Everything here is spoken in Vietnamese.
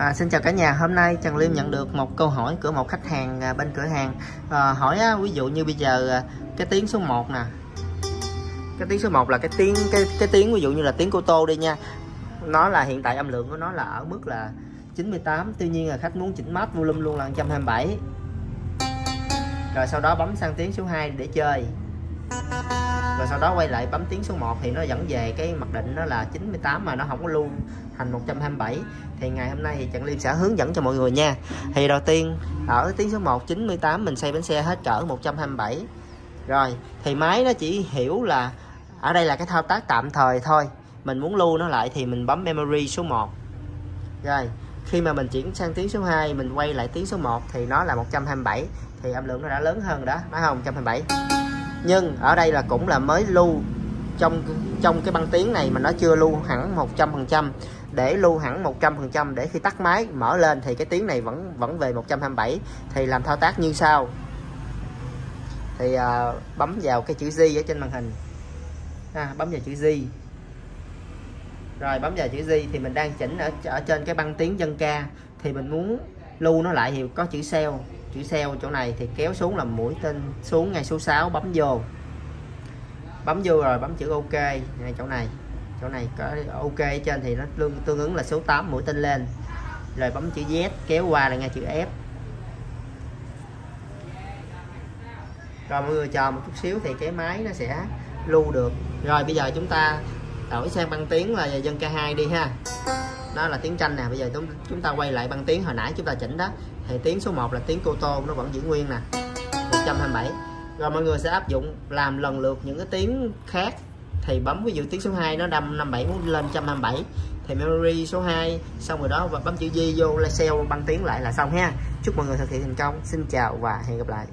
À, xin chào cả nhà, hôm nay Trần Liêm nhận được một câu hỏi của một khách hàng à, bên cửa hàng. À, hỏi á, ví dụ như bây giờ à, cái tiếng số 1 nè. Cái tiếng số 1 là cái tiếng cái cái tiếng ví dụ như là tiếng cô tô đi nha. Nó là hiện tại âm lượng của nó là ở mức là 98 tuy nhiên là khách muốn chỉnh mát volume luôn là 127 rồi sau đó bấm sang tiếng số 2 để chơi rồi sau đó quay lại bấm tiếng số 1 thì nó dẫn về cái mặc định nó là 98 mà nó không có lưu thành 127 thì ngày hôm nay thì Trần Liêm sẽ hướng dẫn cho mọi người nha. Thì đầu tiên, ở tiếng số 1 98 mình xây bánh xe hết cỡ 127 rồi, thì máy nó chỉ hiểu là ở đây là cái thao tác tạm thời thôi. Mình muốn lưu nó lại thì mình bấm memory số 1 rồi, khi mà mình chuyển sang tiếng số 2 mình quay lại tiếng số 1 thì nó là 127 thì âm lượng nó đã lớn hơn đó, phải không? 127 nhưng ở đây là cũng là mới lưu. Trong trong cái băng tiếng này mà nó chưa lưu hẳn 100% để lưu hẳn 100% để khi tắt máy mở lên thì cái tiếng này vẫn vẫn về 127 thì làm thao tác như sau. Thì à, bấm vào cái chữ G ở trên màn hình. À, bấm vào chữ G rồi bấm vào chữ G thì mình đang chỉnh ở ở trên cái băng tiếng dân ca. Thì mình muốn lưu nó lại thì có chữ sell chữ sell chỗ này thì kéo xuống là mũi tên xuống ngay số 6 bấm vô. Bấm vô rồi bấm chữ ok ngay chỗ này. Chỗ này có ok trên thì nó tương, tương ứng là số 8 mũi tên lên. Rồi bấm chữ Z kéo qua là ngay chữ F. Rồi mọi người chờ một chút xíu thì cái máy nó sẽ lưu được. Rồi bây giờ chúng ta đổi sang băng tiếng là dân ca 2 đi ha. Đó là tiếng tranh nè, bây giờ chúng chúng ta quay lại băng tiếng hồi nãy chúng ta chỉnh đó. Thì tiếng số 1 là tiếng cô tô, nó vẫn giữ nguyên nè. 127 rồi mọi người sẽ áp dụng làm lần lượt những cái tiếng khác. Thì bấm ví dụ tiếng số 2 nó đâm 57 muốn lên 127 thì memory số 2 xong rồi đó, và bấm chữ G vô là sell băng tiếng lại là xong ha. Chúc mọi người thực hiện thành công. Xin chào và hẹn gặp lại.